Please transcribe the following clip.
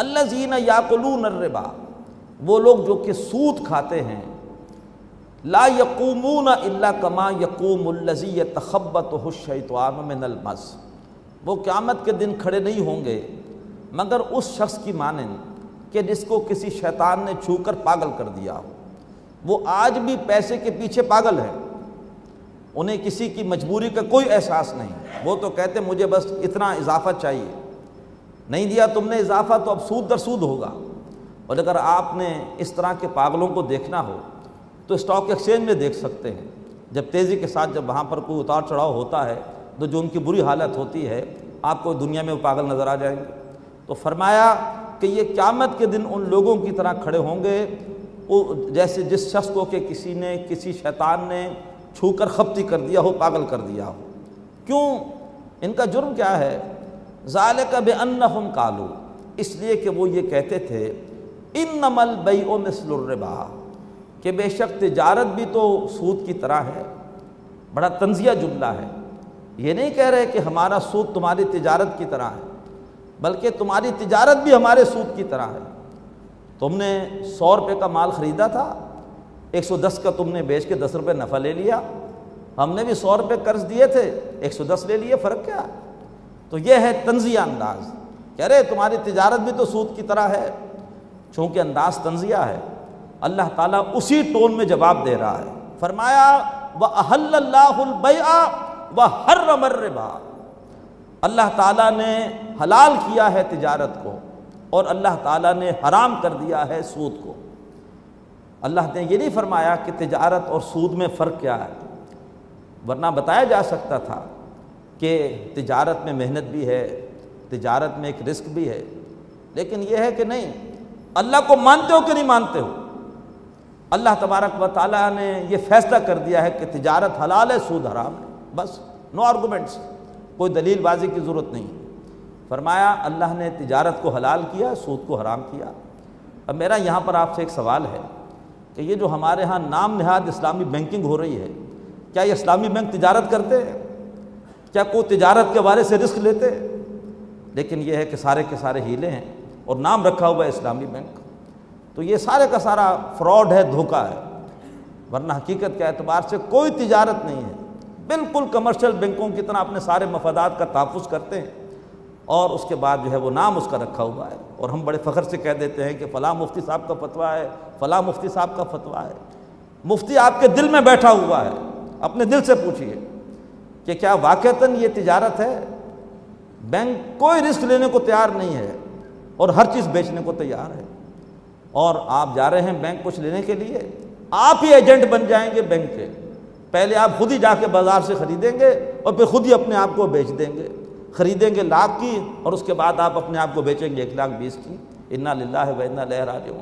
अल्ला जीना याकुलून रिबा वो लोग जो कि सूद खाते हैं। ला यकूमून इल्ला कमा यकूमुल्लजी तखब्बत हुशैतवान वो क़्यामत के दिन खड़े नहीं होंगे, मगर उस शख्स की मानन कि जिसको किसी शैतान ने छू कर पागल कर दिया। हो वो आज भी पैसे के पीछे पागल है। उन्हें किसी की मजबूरी का कोई एहसास नहीं। वो तो कहते मुझे बस इतना इजाफा चाहिए। नहीं दिया तुमने, इजाफा तो अब सूद दर सूद होगा। और अगर आपने इस तरह के पागलों को देखना हो तो स्टॉक एक्सचेंज में देख सकते हैं। जब तेज़ी के साथ जब वहाँ पर कोई उतार चढ़ाव होता है तो जो उनकी बुरी हालत होती है, आपको दुनिया में वो पागल नज़र आ जाएँगे। तो फरमाया कि ये क़्यामत के दिन उन लोगों की तरह खड़े होंगे जैसे जिस शख्स को कि किसी ने, किसी शैतान ने छू कर खपती कर दिया हो, पागल कर दिया हो। क्यों? इनका जुर्म क्या है? ज़ाल का हम कालू। इसलिए कि वो ये कहते थे इन नमल बई ओ मिसलबा कि बेशक तजारत भी तो सूद की तरह है, बड़ा तंजिया जुमला है। ये नहीं कह रहे कि हमारा सूद तुम्हारी तजारत की तरह है, बल्कि तुम्हारी तजारत भी हमारे सूद की तरह है। तुमने सौ रुपये का माल ख़रीदा था 110 का तुमने बेच के दस रुपये नफ़ा ले लिया, हमने भी सौ रुपये कर्ज दिए थे 110 ले लिए, फ़र्क क्या? तो यह है तंजिया अंदाज। कह रहे, तुम्हारी तिजारत भी तो सूद की तरह है। चूँकि अंदाज तंजिया है, अल्लाह ताला उसी टोन में जवाब दे रहा है। फरमाया, व अहल्लाबया व अल्लाह ताला ने हलाल किया है तिजारत को और अल्लाह ताला ने हराम कर दिया है सूद को। अल्लाह ने ये नहीं फरमाया कि तिजारत और सूद में फ़र्क क्या है, वरना बताया जा सकता था। कि तिजारत में मेहनत भी है, तिजारत में एक रिस्क भी है। लेकिन यह है कि नहीं, अल्लाह को मानते हो कि नहीं मानते हो? अल्लाह तबारक व ताली ने यह फैसला कर दिया है कि तिजारत हलाल है, सूद हराम है। बस, नो आर्गूमेंट्स, कोई दलीलबाजी की ज़रूरत नहीं फरमाया, अल्लाह ने तिजारत को हलाल किया, सूद को हराम किया। अब मेरा यहाँ पर आपसे एक सवाल है कि ये जो हमारे यहाँ नाम नहाद इस्लामी बैंकिंग हो रही है, क्या ये इस्लामी बैंक तिजारत करते हैं? क्या कोई तिजारत के बारे से रिस्क लेते लेकिन यह है कि सारे के सारे हीले हैं और नाम रखा हुआ है इस्लामी बैंक। तो ये सारे का सारा फ्रॉड है, धोखा है। वरना हकीकत के अतबार से कोई तिजारत नहीं है। बिल्कुल कमर्शियल बैंकों की तरह अपने सारे मफादात का तहफ़ करते हैं और उसके बाद जो है वो नाम उसका रखा हुआ है। और हम बड़े फ़ख्र से कह देते हैं कि फ़लाँ मुफ्ती साहब का फतवा है, फ़लाँ मुफ्ती साहब का फतवा है। मुफ्ती आपके दिल में बैठा हुआ है, अपने दिल से पूछिए। कि क्या वाक़ता ये तिजारत है? बैंक कोई रिस्क लेने को तैयार नहीं है और हर चीज़ बेचने को तैयार है। और आप जा रहे हैं बैंक कुछ लेने के लिए, आप ही एजेंट बन जाएँगे बैंक के। पहले आप खुद ही जाके बाज़ार से ख़रीदेंगे और फिर खुद ही अपने आप को बेच देंगे। ख़रीदेंगे लाख की और उसके बाद आप अपने आप को बेचेंगे एक लाख बीस की। इन्ना लाला है वह इन्ना लहरा जो